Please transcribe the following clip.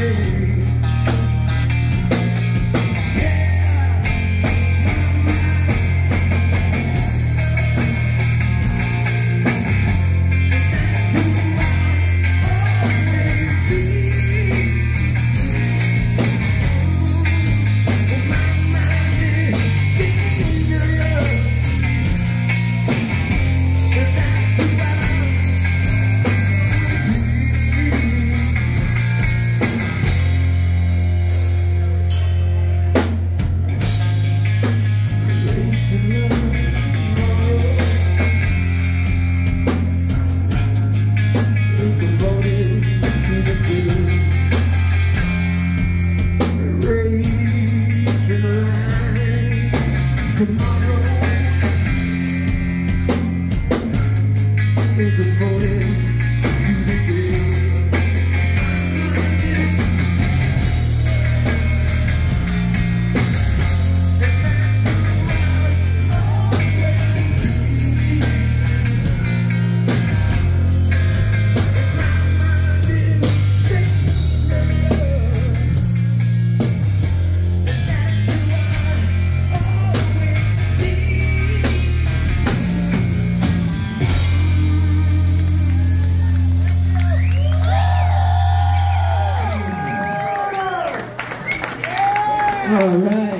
Yeah. All right.